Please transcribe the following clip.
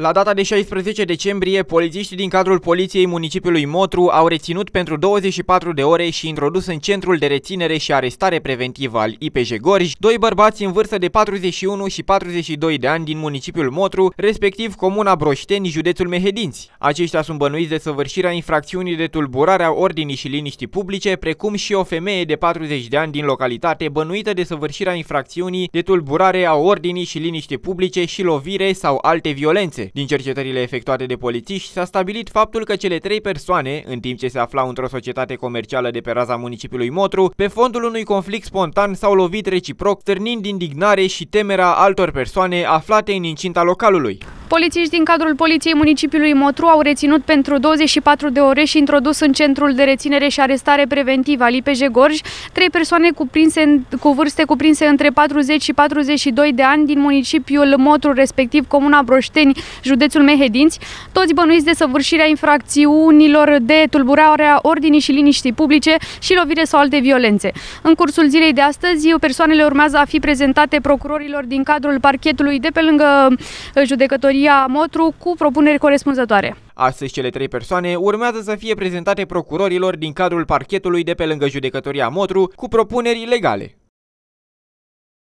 La data de 16 decembrie, polițiștii din cadrul Poliției Municipiului Motru au reținut pentru 24 de ore și introdus în centrul de reținere și arestare preventivă al IPJ Gorj doi bărbați în vârstă de 41 și 42 de ani din municipiul Motru, respectiv comuna Broșteni, județul Mehedinți. Aceștia sunt bănuiți de săvârșirea infracțiunii de tulburare a ordinii și liniștii publice, precum și o femeie de 40 de ani din localitate bănuită de săvârșirea infracțiunii de tulburare a ordinii și liniștii publice și lovire sau alte violențe. Din cercetările efectuate de polițiști s-a stabilit faptul că cele trei persoane, în timp ce se aflau într-o societate comercială de pe raza municipiului Motru, pe fondul unui conflict spontan s-au lovit reciproc, stârnind indignare și temerea altor persoane aflate în incinta localului. Polițiști din cadrul Poliției Municipiului Motru au reținut pentru 24 de ore și introdus în centrul de reținere și arestare preventivă al IPJ Gorj trei persoane cuprinse, cu vârste cuprinse între 40 și 42 de ani din municipiul Motru, respectiv Comuna Broșteni, județul Mehedinți, toți bănuiți de săvârșirea infracțiunilor de tulburarea ordinii și liniștii publice și lovire sau alte violențe. În cursul zilei de astăzi, persoanele urmează a fi prezentate procurorilor din cadrul parchetului de pe lângă judecătorii Maria Motru cu propuneri corespunzătoare. Astăzi, cele trei persoane urmează să fie prezentate procurorilor din cadrul parchetului de pe lângă judecătoria Motru cu propuneri legale.